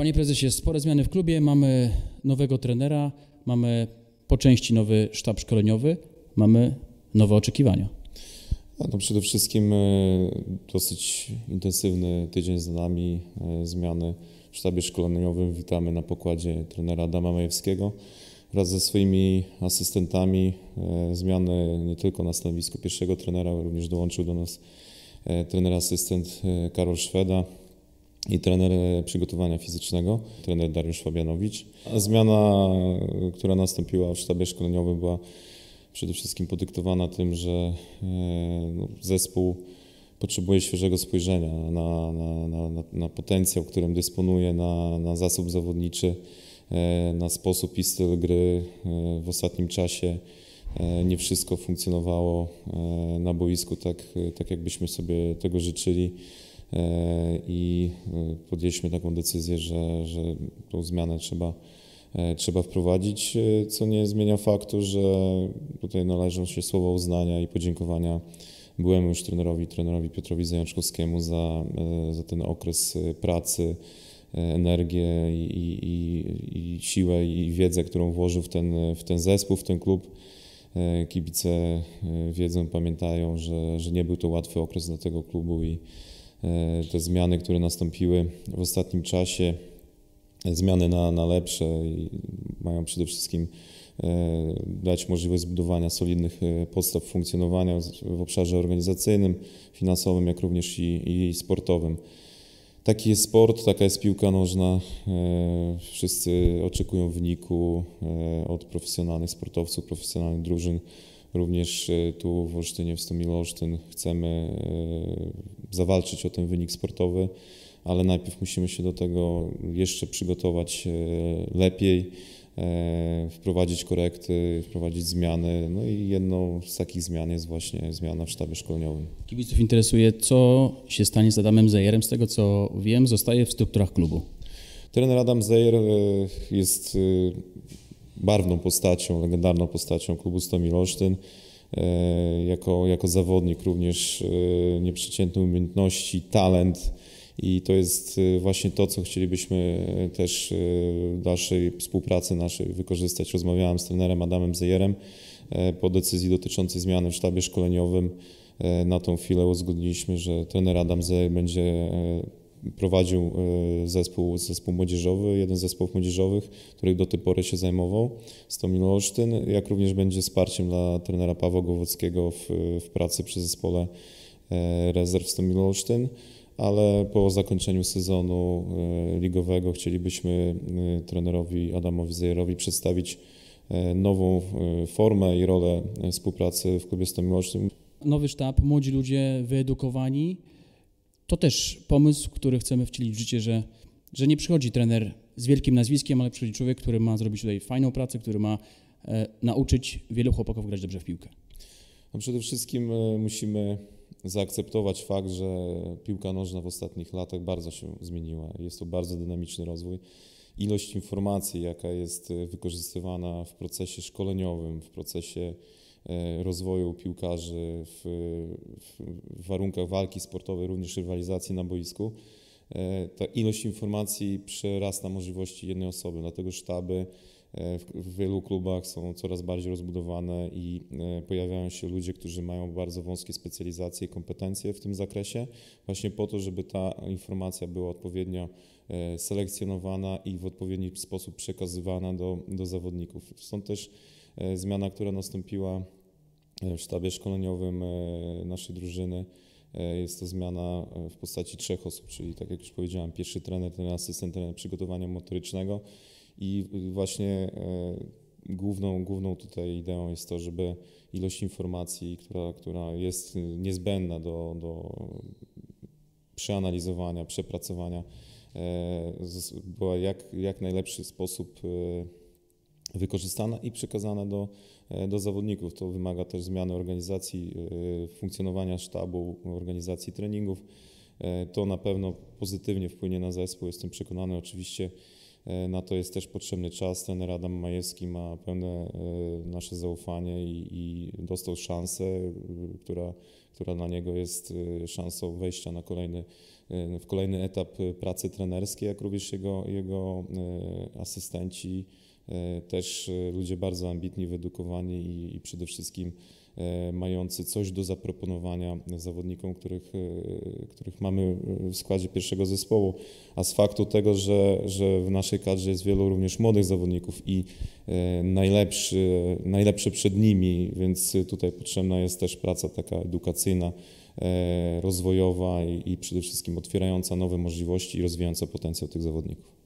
Panie prezesie, spore zmiany w klubie, mamy nowego trenera, mamy po części nowy sztab szkoleniowy, mamy nowe oczekiwania. No przede wszystkim e, dosyć intensywny tydzień z nami, e, zmiany w sztabie szkoleniowym. Witamy na pokładzie trenera Adama Majewskiego wraz ze swoimi asystentami. E, zmiany nie tylko na stanowisku pierwszego trenera, również dołączył do nas trener asystent Karol Szweda i trener przygotowania fizycznego, trener Dariusz Fabianowicz. Zmiana, która nastąpiła w sztabie szkoleniowym była przede wszystkim podyktowana tym, że e, no, zespół potrzebuje świeżego spojrzenia na, na, na, na potencjał, którym dysponuje, na, na zasób zawodniczy, e, na sposób i styl gry e, w ostatnim czasie. Nie wszystko funkcjonowało na boisku tak, tak jakbyśmy sobie tego życzyli i podjęliśmy taką decyzję, że, że tą zmianę trzeba E, trzeba wprowadzić, e, co nie zmienia faktu, że tutaj należą się słowa uznania i podziękowania byłemu już trenerowi, trenerowi Piotrowi Zajączkowskiemu za, e, za ten okres pracy, energię i, i, i siłę i wiedzę, którą włożył w ten, w ten zespół, w ten klub. Kibice wiedzą, pamiętają, że, że nie był to łatwy okres dla tego klubu i te zmiany, które nastąpiły w ostatnim czasie, zmiany na, na lepsze i mają przede wszystkim e, dać możliwość zbudowania solidnych e, podstaw funkcjonowania w obszarze organizacyjnym, finansowym, jak również i, i sportowym. Taki jest sport, taka jest piłka nożna. E, wszyscy oczekują wyniku od profesjonalnych sportowców, profesjonalnych drużyn. Również tu w Olsztynie, w Stomil Olsztyn chcemy zawalczyć o ten wynik sportowy ale najpierw musimy się do tego jeszcze przygotować e, lepiej, e, wprowadzić korekty, wprowadzić zmiany. No i jedną z takich zmian jest właśnie zmiana w sztabie szkoleniowym. Kibiców interesuje, co się stanie z Adamem Zejerem. Z tego co wiem, zostaje w strukturach klubu. Trener Adam Zejer e, jest barwną postacią, legendarną postacią klubu Stomil Olsztyn. Jako, jako zawodnik również nieprzeciętne umiejętności, talent, i to jest y, właśnie to, co chcielibyśmy też w dalszej współpracy naszej wykorzystać. Rozmawiałem z trenerem Adamem Zejerem po decyzji dotyczącej zmiany w sztabie szkoleniowym. Na tą chwilę uzgodniliśmy, że trener Adam Zejer będzie prowadził zespół, zespół młodzieżowy, jeden z zespołów młodzieżowych, który do tej pory się zajmował, Stomil Olsztyn, jak również będzie wsparciem dla trenera Pawła Głowockiego w, w pracy przy zespole rezerw Stomil Olsztyn. Ale po zakończeniu sezonu e, ligowego chcielibyśmy e, trenerowi Adamowi Zejerowi przedstawić e, nową formę i rolę współpracy w klubie Stomiłocznym. Nowy sztab, młodzi ludzie wyedukowani, to też pomysł, który chcemy wcielić w życie, że, że nie przychodzi trener z wielkim nazwiskiem, ale przychodzi człowiek, który ma zrobić tutaj fajną pracę, który ma e, nauczyć wielu chłopaków grać dobrze w piłkę. No przede wszystkim musimy zaakceptować fakt, że piłka nożna w ostatnich latach bardzo się zmieniła. Jest to bardzo dynamiczny rozwój. Ilość informacji, jaka jest wykorzystywana w procesie szkoleniowym, w procesie e, rozwoju piłkarzy, w, w warunkach walki sportowej, również rywalizacji na boisku, e, ta ilość informacji przerasta możliwości jednej osoby, dlatego sztaby E, w wielu klubach są coraz bardziej rozbudowane i e, pojawiają się ludzie, którzy mają bardzo wąskie specjalizacje i kompetencje w tym zakresie, właśnie po to, żeby ta informacja była odpowiednio e, selekcjonowana i w odpowiedni sposób przekazywana do, do zawodników. Stąd też zmiana, która nastąpiła w sztabie szkoleniowym naszej drużyny. Jest to zmiana w postaci trzech osób, czyli tak jak już powiedziałem, pierwszy trener, ten asystent trener przygotowania motorycznego i właśnie e, główną, główną tutaj ideą jest to, żeby ilość informacji, która, która jest niezbędna do, do przeanalizowania, przepracowania, e, była jak, jak najlepszy sposób e, wykorzystana i przekazana do, do zawodników. To wymaga też zmiany organizacji, funkcjonowania sztabu, organizacji treningów. To na pewno pozytywnie wpłynie na zespół, jestem przekonany. Oczywiście E, Na to jest też potrzebny czas. Trener Adam Majewski ma pełne e, nasze zaufanie i, i dostał szansę, e, która, która dla niego jest e, szansą wejścia na kolejny, e, w kolejny etap e, pracy trenerskiej, jak również jego, jego e, asystenci, e, też e, ludzie bardzo ambitni, wyedukowani i, i przede wszystkim e, mający coś do zaproponowania zawodnikom, których, e, których mamy w składzie pierwszego zespołu. A z faktu tego, że, że w naszej kadrze jest wielu również młodych zawodników i e, najlepszy, najlepsze przed nimi, więc tutaj potrzebna jest też praca taka edukacyjna, e, rozwojowa i, i przede wszystkim otwierająca nowe możliwości i rozwijająca potencjał tych zawodników.